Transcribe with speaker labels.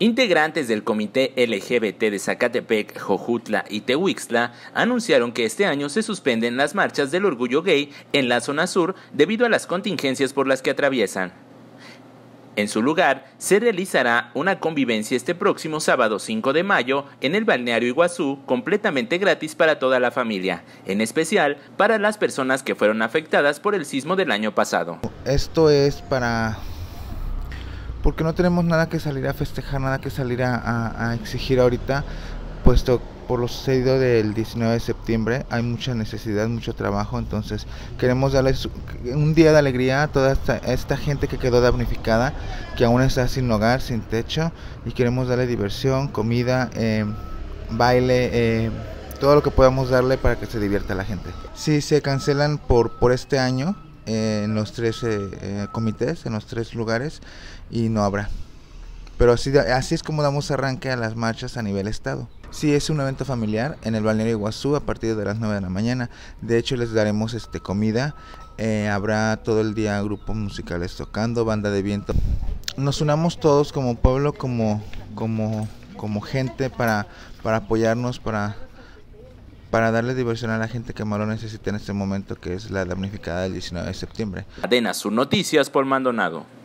Speaker 1: Integrantes del comité LGBT de Zacatepec, Jojutla y Tehuixtla anunciaron que este año se suspenden las marchas del orgullo gay en la zona sur debido a las contingencias por las que atraviesan. En su lugar, se realizará una convivencia este próximo sábado 5 de mayo en el balneario Iguazú completamente gratis para toda la familia, en especial para las personas que fueron afectadas por el sismo del año pasado.
Speaker 2: Esto es para porque no tenemos nada que salir a festejar, nada que salir a, exigir ahorita, puesto por lo sucedido del 19 de septiembre hay mucha necesidad, mucho trabajo, entonces queremos darles un día de alegría a toda esta, gente que quedó damnificada, que aún está sin hogar, sin techo, y queremos darle diversión, comida, eh, baile, eh, todo lo que podamos darle para que se divierta la gente. Si se cancelan por, por este año, en los tres eh, eh, comités, en los tres lugares, y no habrá. Pero así, así es como damos arranque a las marchas a nivel estado. Sí, es un evento familiar en el balneario Iguazú a partir de las 9 de la mañana. De hecho, les daremos este comida. Eh, habrá todo el día grupos musicales tocando, banda de viento. Nos unamos todos como pueblo, como, como, como gente para, para apoyarnos, para para darle diversión a la gente que más lo necesita en este momento, que es la damnificada del 19 de septiembre.
Speaker 1: Adena, sus noticias por Maldonado.